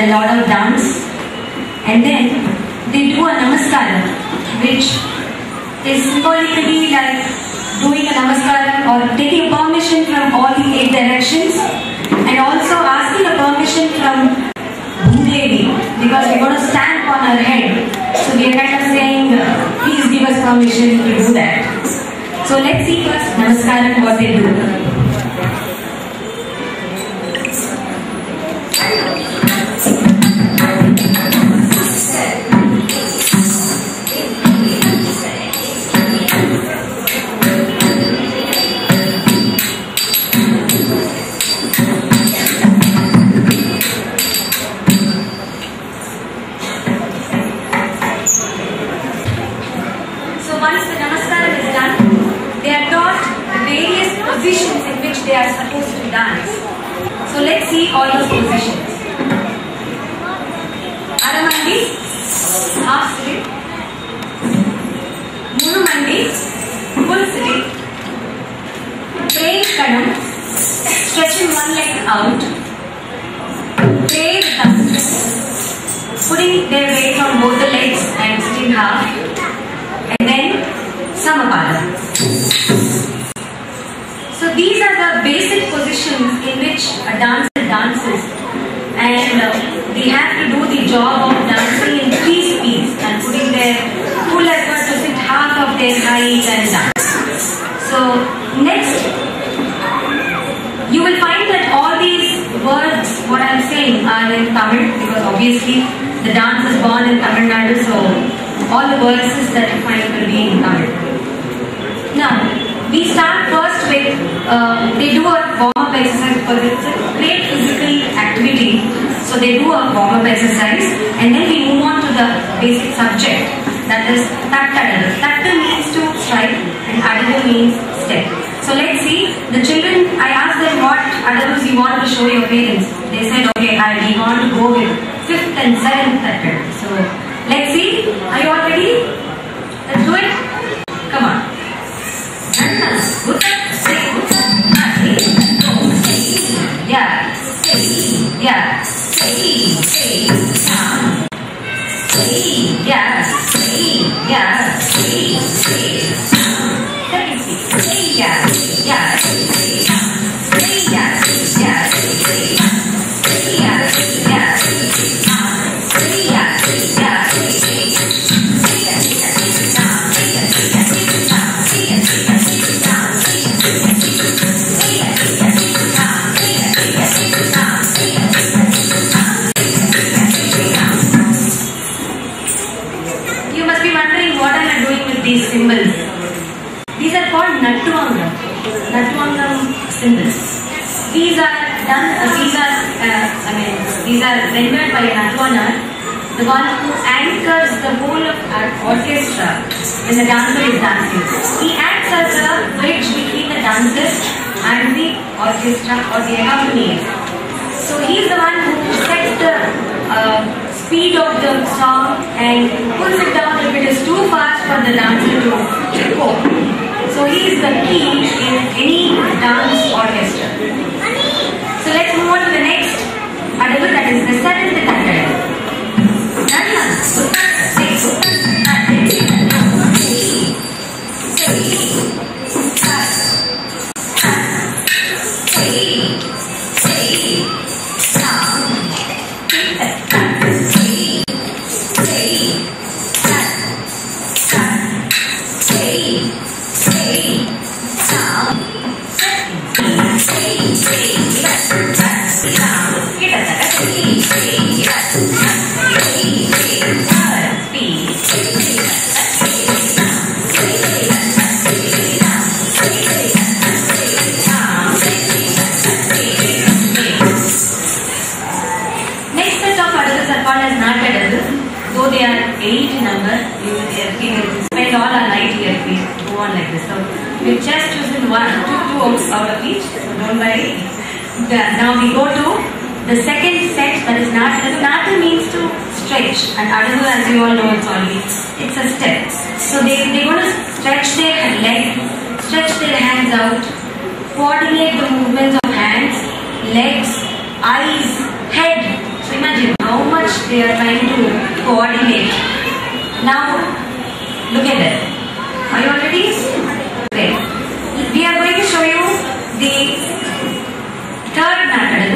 a lot of dance and then they do a namaskara which is symbolically like doing a namaskara or taking permission from all the eight directions and also asking a permission from Bhudevi because we're going to stand on her head. So we are kind of saying, uh, please give us permission to do that. So let's see first Namaskaram what they do. Full sitting. Kanam, stretching one leg out. Thumb, putting their weight on both the legs and sitting half and then Samapada. So these are the basic positions in which a dancer dances and uh, they have to do the job of dancing the dance is born in Tamil Nadu so all the verses that you find will be in Tamil. Now, we start first with, uh, they do a warm-up exercise because it's a great physical activity. So they do a warm-up exercise and then we move on to the basic subject that is Tattadal. Tattu means to strike and Adavu means step. So let's see, the children, I asked them what Adavus you want to show your parents. They said, okay, I, we want to go with fifth and seventh Tattad. So let's see, are you all ready? Let's do it. Come on. Yeah. Yeah. Yeah. Dancer is dancing. He acts as a bridge between the dancers and the orchestra or the accompanist. So he is the one who sets the uh, speed of the song and pulls it down if it is too fast for the dancer to cope. So he is the key in any dance orchestra. So let's move on to the next Adavu that is the seventh Tattad. Eight number, we will, will spend all our night here we go on like this. So we've just chosen one, two, two out of each. So don't worry. Now we go to the second set that is Nata. Nata means to stretch and Adavu as you all know it's only, it's a step. So they, they're going to stretch their leg, stretch their hands out, coordinate the movements of hands, legs, eyes, head. So imagine how much they are trying to coordinate. Now, look at it. Are you all ready? Okay. We are going to show you the third method,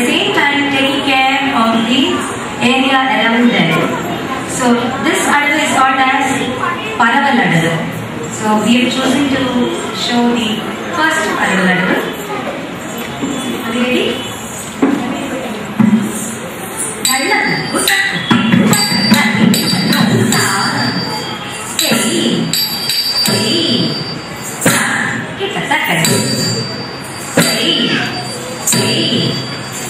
the same time taking care of the area around them. So this adavu is called as Paraval adavu. So we have chosen to show the first Paraval adavu. Are you ready?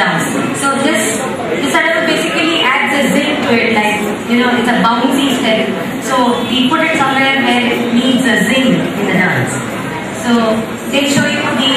down. So this, this adavu basically adds a zing to it, like, you know, it's a bouncy step. So we put it somewhere where it needs a zing in the dance. So they'll show you the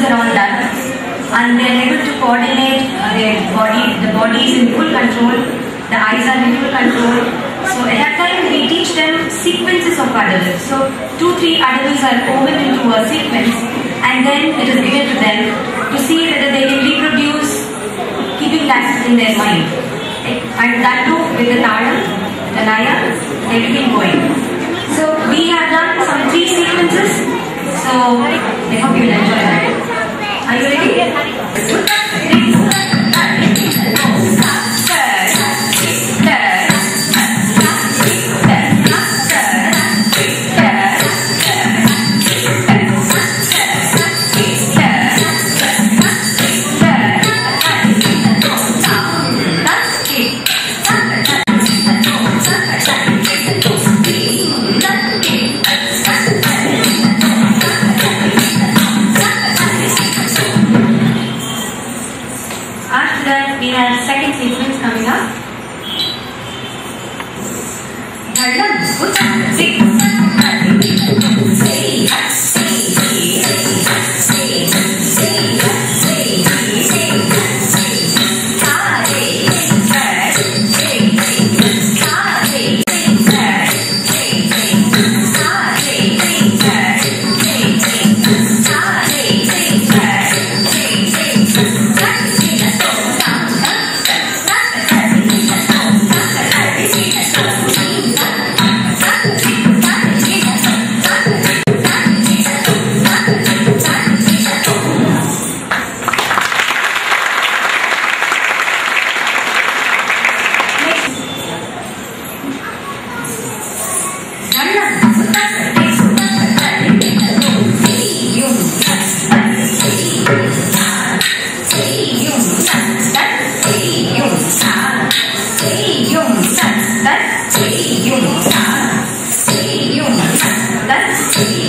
are all done and they are able to coordinate uh, their body. The body is in full control, the eyes are in full control. So at that time we teach them sequences of adavus. So two, three adavus are woven into a sequence and then it is given to them to see whether they can reproduce keeping that in their mind. And that too with the talam, the laya, everything going.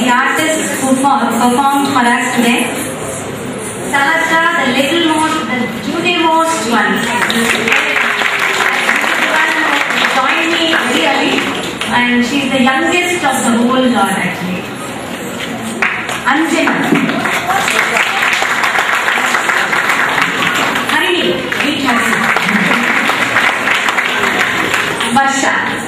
the artist who performed, for us today. Sahasra, the little most, the cutest one. Joined me very and she's the youngest of the whole lot actually. Anjana. Harini, meet. Varsha.